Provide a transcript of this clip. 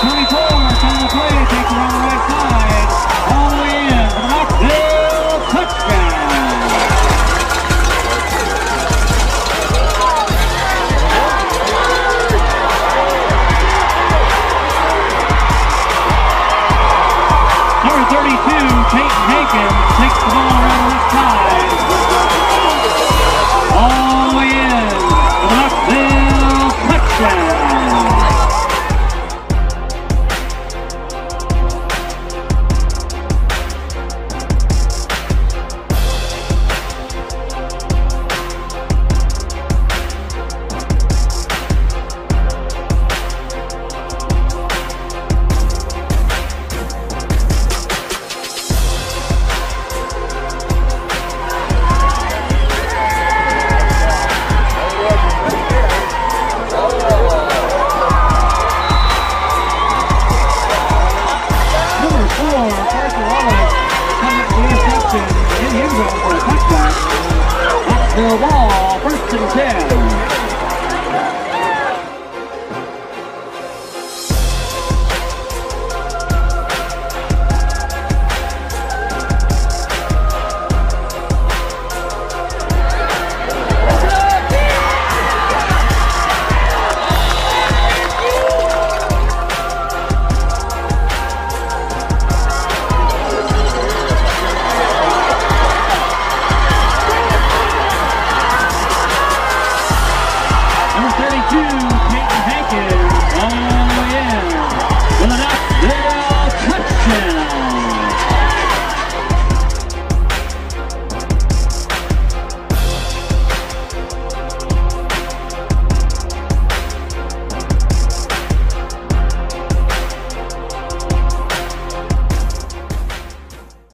Tony Tolliver, final play Over the wall, first and 10.